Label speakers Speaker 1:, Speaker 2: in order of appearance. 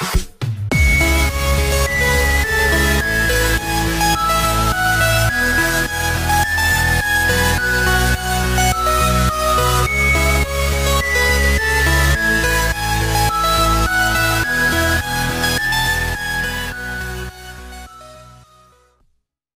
Speaker 1: Bye.